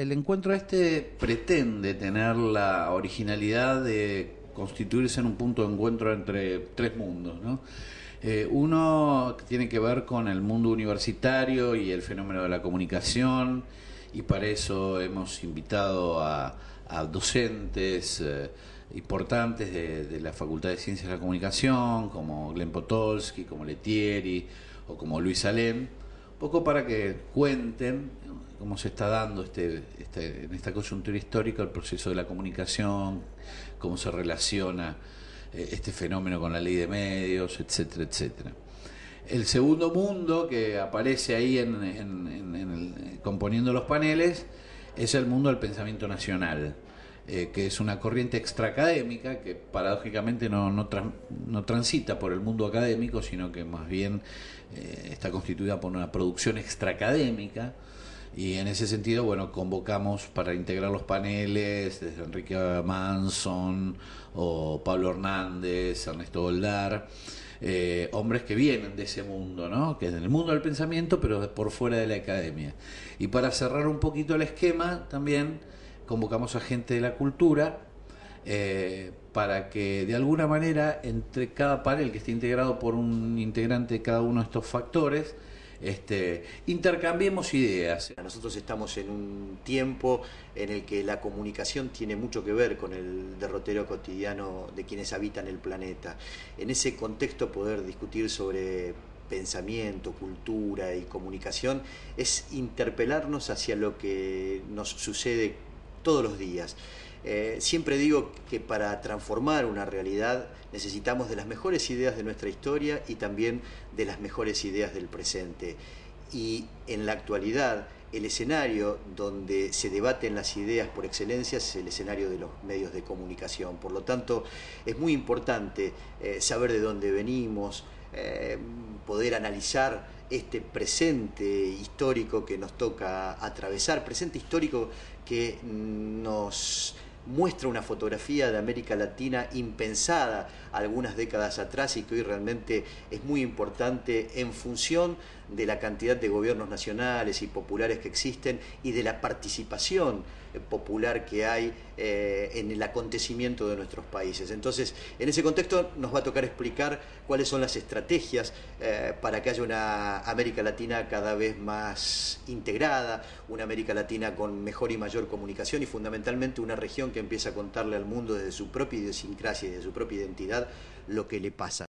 El encuentro este pretende tener la originalidad de constituirse en un punto de encuentro entre tres mundos, ¿no? Eh, uno tiene que ver con el mundo universitario y el fenómeno de la comunicación, y para eso hemos invitado a, docentes eh, importantes de, la Facultad de Ciencias de la Comunicación, como Glenn Potolsky, como Letieri o como Luis Alem, poco para que cuenten cómo se está dando este, este, en esta coyuntura histórica el proceso de la comunicación, cómo se relaciona eh, este fenómeno con la ley de medios, etcétera, etcétera. El segundo mundo que aparece ahí en, componiendo los paneles es el mundo del pensamiento nacional, eh, que es una corriente extraacadémica que paradójicamente no, no, transita por el mundo académico, sino que más bien eh, está constituida por una producción extraacadémica. Y en ese sentido, bueno, convocamos para integrar los paneles desde Enrique Manson o Pablo Hernández, Ernesto Goldar. Eh, hombres que vienen de ese mundo, ¿no? que es del mundo del pensamiento, pero por fuera de la academia. Y para cerrar un poquito el esquema, también convocamos a gente de la cultura eh, para que de alguna manera entre cada panel que esté integrado por un integrante de cada uno de estos factores, este, intercambiemos ideas. Nosotros estamos en un tiempo en el que la comunicación tiene mucho que ver con el derrotero cotidiano de quienes habitan el planeta. En ese contexto poder discutir sobre pensamiento, cultura y comunicación es interpelarnos hacia lo que nos sucede todos los días. Eh, siempre digo que para transformar una realidad necesitamos de las mejores ideas de nuestra historia y también de las mejores ideas del presente. Y en la actualidad, el escenario donde se debaten las ideas por excelencia es el escenario de los medios de comunicación. Por lo tanto, es muy importante eh, saber de dónde venimos, eh, poder analizar este presente histórico que nos toca atravesar, presente histórico que nos muestra una fotografía de América Latina impensada algunas décadas atrás y que hoy realmente es muy importante en función de la cantidad de gobiernos nacionales y populares que existen y de la participación eh, popular que hay eh, en el acontecimiento de nuestros países. Entonces, en ese contexto nos va a tocar explicar cuáles son las estrategias eh, para que haya una América Latina cada vez más integrada, una América Latina con mejor y mayor comunicación y fundamentalmente una región que empieza a contarle al mundo desde su propia idiosincrasia y de su propia identidad lo que le pasa.